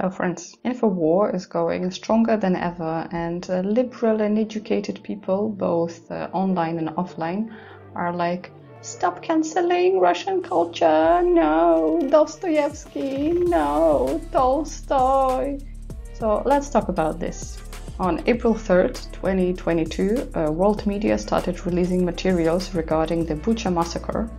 Hello, friends. InfoWar is going stronger than ever, and uh, liberal and educated people, both uh, online and offline, are like, Stop canceling Russian culture! No! Dostoevsky! No! Tolstoy! So let's talk about this. On April 3rd, 2022, uh, world media started releasing materials regarding the Bucha massacre,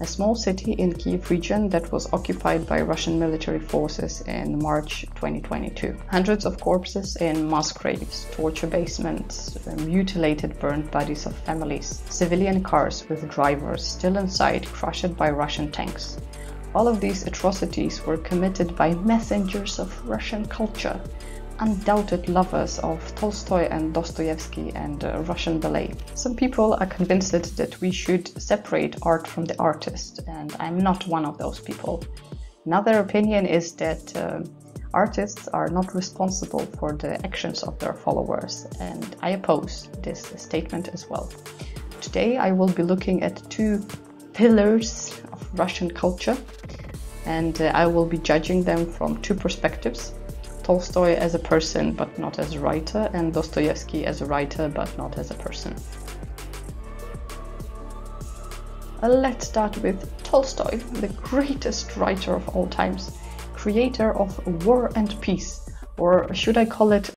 a small city in Kiev region that was occupied by Russian military forces in March 2022. Hundreds of corpses in mass graves, torture basements, uh, mutilated burned bodies of families, civilian cars with drivers still inside crushed by Russian tanks. All of these atrocities were committed by messengers of Russian culture undoubted lovers of Tolstoy and Dostoevsky and uh, Russian ballet. Some people are convinced that we should separate art from the artist, and I'm not one of those people. Another opinion is that uh, artists are not responsible for the actions of their followers, and I oppose this statement as well. Today I will be looking at two pillars of Russian culture, and uh, I will be judging them from two perspectives Tolstoy as a person but not as a writer, and Dostoevsky as a writer but not as a person. Uh, let's start with Tolstoy, the greatest writer of all times, creator of War and Peace, or should I call it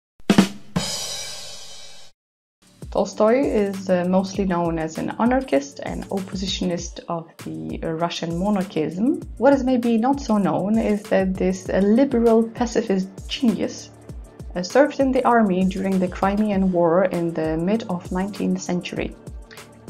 Tolstoy is uh, mostly known as an anarchist and oppositionist of the Russian monarchism. What is maybe not so known is that this uh, liberal pacifist genius uh, served in the army during the Crimean War in the mid of 19th century.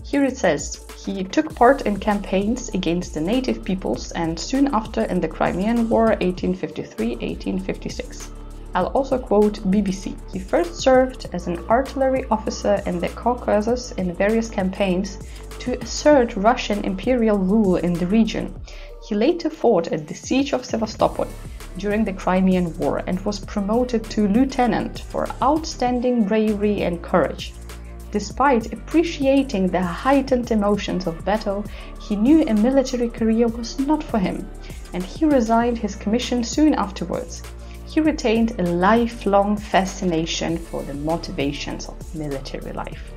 Here it says, he took part in campaigns against the native peoples and soon after in the Crimean War 1853-1856. I'll also quote BBC. He first served as an artillery officer in the Caucasus in various campaigns to assert Russian imperial rule in the region. He later fought at the siege of Sevastopol during the Crimean War and was promoted to lieutenant for outstanding bravery and courage. Despite appreciating the heightened emotions of battle, he knew a military career was not for him, and he resigned his commission soon afterwards he retained a lifelong fascination for the motivations of military life.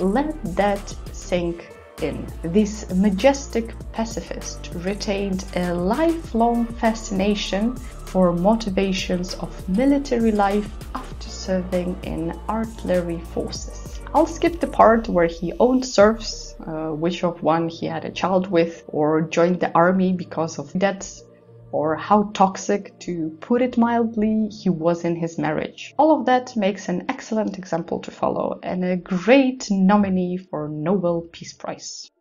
Let that sink in. This majestic pacifist retained a lifelong fascination for motivations of military life after serving in artillery forces. I'll skip the part where he owned serfs, uh, which of one he had a child with, or joined the army because of debts or how toxic, to put it mildly, he was in his marriage. All of that makes an excellent example to follow and a great nominee for Nobel Peace Prize.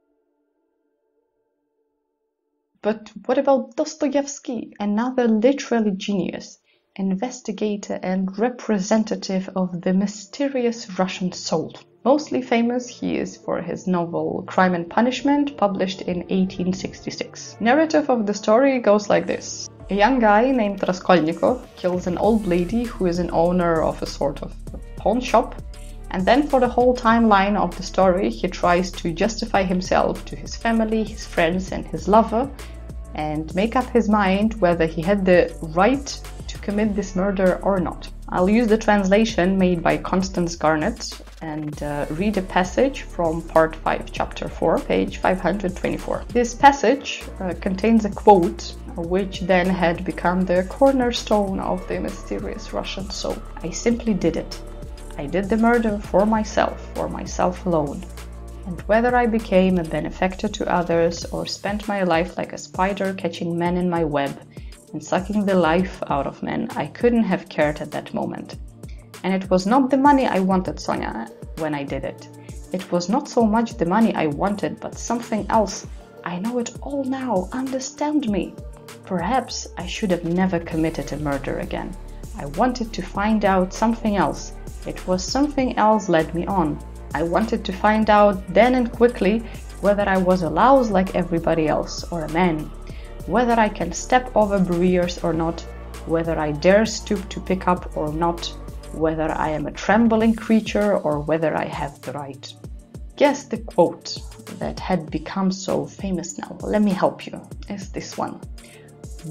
But what about Dostoevsky, another literary genius, investigator and representative of the mysterious Russian soul? Mostly famous, he is for his novel Crime and Punishment, published in 1866. Narrative of the story goes like this. A young guy named Raskolnikov kills an old lady who is an owner of a sort of pawn shop, and then for the whole timeline of the story, he tries to justify himself to his family, his friends, and his lover, and make up his mind whether he had the right commit this murder or not. I'll use the translation made by Constance Garnett and uh, read a passage from part 5, chapter 4, page 524. This passage uh, contains a quote which then had become the cornerstone of the mysterious Russian soul. I simply did it. I did the murder for myself, for myself alone. And whether I became a benefactor to others or spent my life like a spider catching men in my web, and sucking the life out of men, I couldn't have cared at that moment. And it was not the money I wanted, Sonia, when I did it. It was not so much the money I wanted, but something else. I know it all now, understand me. Perhaps I should have never committed a murder again. I wanted to find out something else. It was something else led me on. I wanted to find out then and quickly whether I was a louse like everybody else or a man whether I can step over barriers or not, whether I dare stoop to pick up or not, whether I am a trembling creature or whether I have the right. Guess the quote that had become so famous now, let me help you, is this one.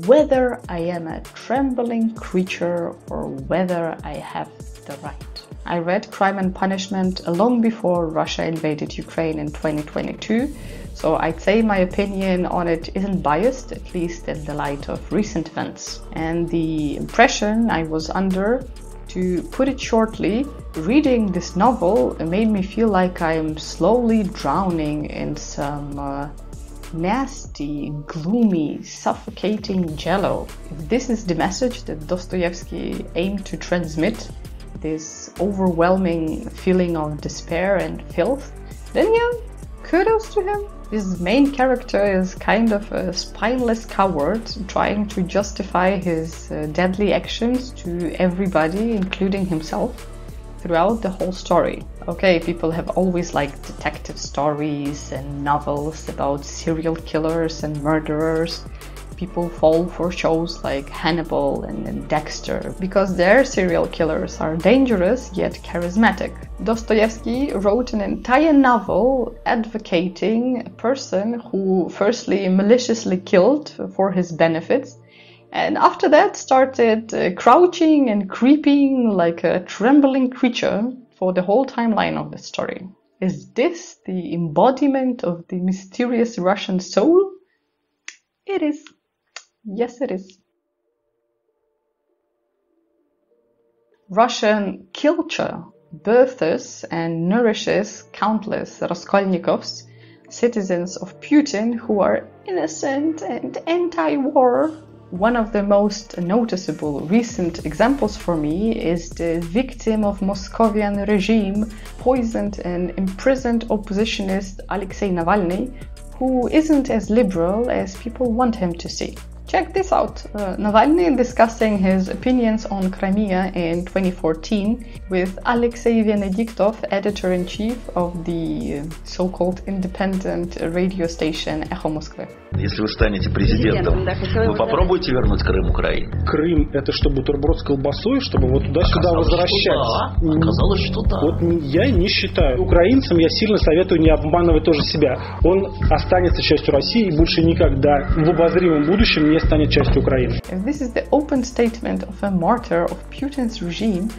whether I am a trembling creature or whether I have the right. I read Crime and Punishment long before Russia invaded Ukraine in 2022, so I'd say my opinion on it isn't biased, at least in the light of recent events. And the impression I was under, to put it shortly, reading this novel made me feel like I'm slowly drowning in some uh, nasty, gloomy, suffocating jello. If this is the message that Dostoevsky aimed to transmit, this overwhelming feeling of despair and filth, then yeah, kudos to him. His main character is kind of a spineless coward trying to justify his uh, deadly actions to everybody, including himself, throughout the whole story. Okay, people have always liked detective stories and novels about serial killers and murderers, people fall for shows like Hannibal and, and, Dexter because their serial killers are dangerous yet charismatic. Dostoevsky wrote an entire novel advocating a person who firstly maliciously killed for his benefits and after that started uh, crouching and creeping like a trembling creature for the whole timeline of the story. Is this the embodiment of the mysterious Russian soul? It is. Yes, it is. Russian culture births and nourishes countless Raskolnikovs, citizens of Putin who are innocent and anti-war. One of the most noticeable recent examples for me is the victim of Moscovian regime, poisoned and imprisoned oppositionist Alexei Navalny, who isn't as liberal as people want him to see. Check this out. Uh, Navalny discussing his opinions on Crimea in 2014 with Alexei Venediktov, editor-in-chief of the so-called independent radio station Echo Moskvы. Если вы станете президентом, вы попробуете вернуть Крым Украине? Крым – это что, бутерброд с колбасой, чтобы вот туда-сюда возвращать? Что да. Оказалось, что да. Вот я не считаю. Украинцам я сильно советую не обманывать тоже себя. Он останется частью России и больше никогда в обозримом будущем не станет частью Украины. If this is the open statement of a martyr of Putin's regime,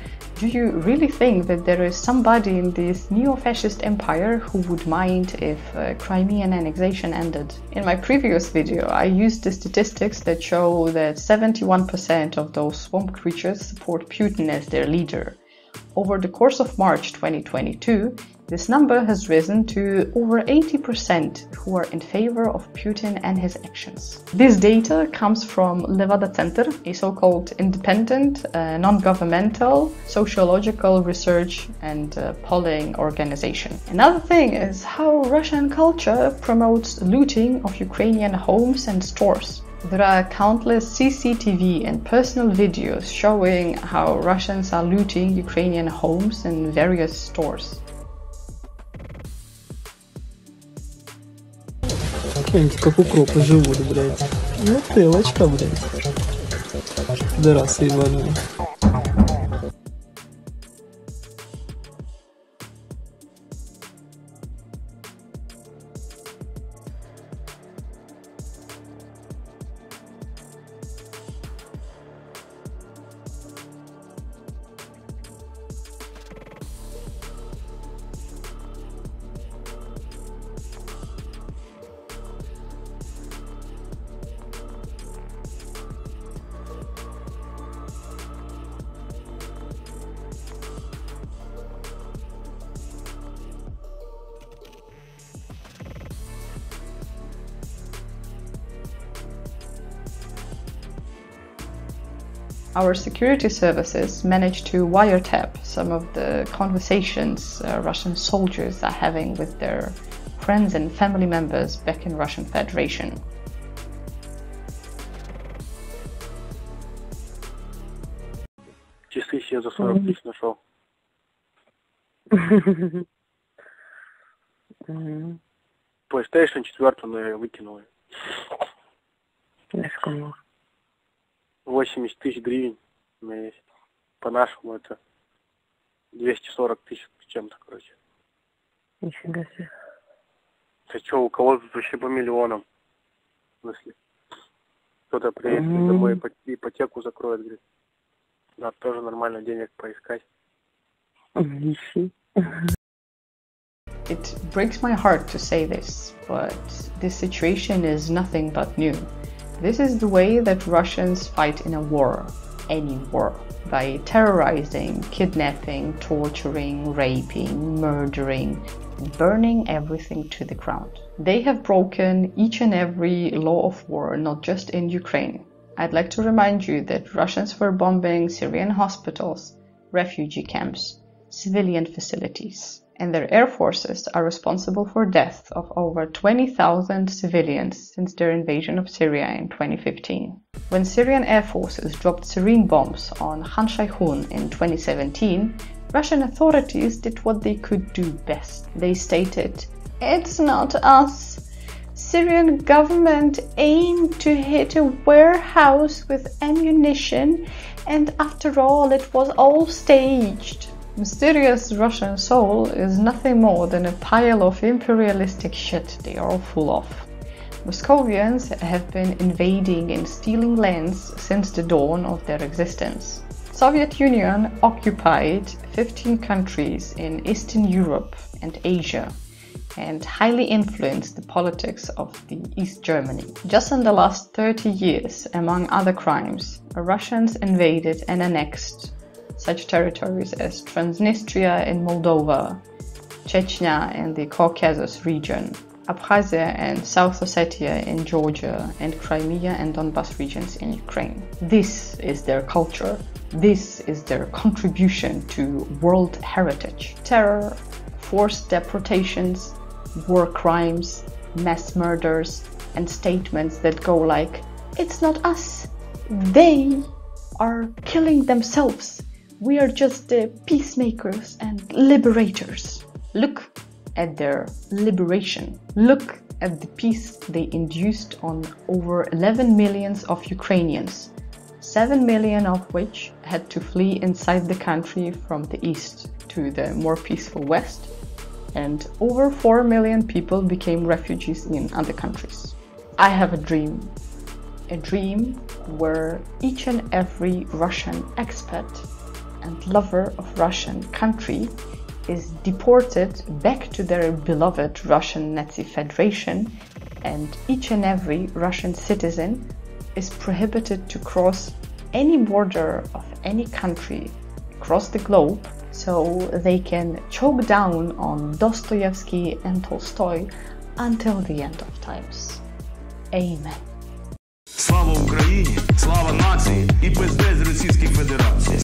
do you really think that there is somebody in this neo-fascist empire who would mind if uh, Crimean annexation ended? In my previous video, I used the statistics that show that 71% of those swamp creatures support Putin as their leader. Over the course of March 2022, this number has risen to over 80% who are in favor of Putin and his actions. This data comes from Levada Center, a so-called independent, uh, non-governmental, sociological research and uh, polling organization. Another thing is how Russian culture promotes looting of Ukrainian homes and stores. There are countless CCTV and personal videos showing how Russians are looting Ukrainian homes and various stores. Как укропы живут, блядь. Ну, пылочка, блядь. Пидорасы ебаные. Our security services managed to wiretap some of the conversations uh, Russian soldiers are having with their friends and family members back in Russian Federation. Часы себе за 40 тысяч нашел. PlayStation 4 выкинул. Я сколько? 80 тысяч гривен у меня есть. По-нашему это 240 тысяч чем-то, короче. Нифига себе. Ты что, у кого тут вообще по миллионам? В смысле? Кто-то приедет Мгм. домой, ипо- ипотеку закроет, говорит. Надо тоже нормально денег поискать. Ищи. It breaks my heart to say this, but this situation is nothing but new. This is the way that Russians fight in a war, any war, by terrorizing, kidnapping, torturing, raping, murdering, burning everything to the ground. They have broken each and every law of war, not just in Ukraine. I'd like to remind you that Russians were bombing Syrian hospitals, refugee camps, civilian facilities, and their air forces are responsible for deaths of over 20,000 civilians since their invasion of Syria in 2015. When Syrian air forces dropped sarin bombs on Khan Shaykhun in 2017, Russian authorities did what they could do best. They stated, "It's not us. Syrian government aimed to hit a warehouse with ammunition and after all it was all staged." Mysterious Russian soul is nothing more than a pile of imperialistic shit they are all full of. Moscovians have been invading and stealing lands since the dawn of their existence. Soviet Union occupied 15 countries in Eastern Europe and Asia and highly influenced the politics of the East Germany. Just in the last 30 years, among other crimes, Russians invaded and annexed such territories as Transnistria in Moldova, Chechnya in the Caucasus region, Abkhazia and South Ossetia in Georgia, and Crimea and Donbas regions in Ukraine. This is their culture. This is their contribution to world heritage. Terror, forced deportations, war crimes, mass murders, and statements that go like, it's not us, they are killing themselves. We are just the peacemakers and liberators. Look at their liberation. Look at the peace they induced on over 11 millions of Ukrainians, 7 million of which had to flee inside the country from the east to the more peaceful west, and over 4 million people became refugees in other countries. I have a dream. A dream where each and every Russian expat and lover of Russian country is deported back to their beloved Russian Nazi Federation and each and every Russian citizen is prohibited to cross any border of any country across the globe so they can choke down on Dostoevsky and Tolstoy until the end of times. Amen. Слава Україні, слава нації і пиздець Російській Федерації.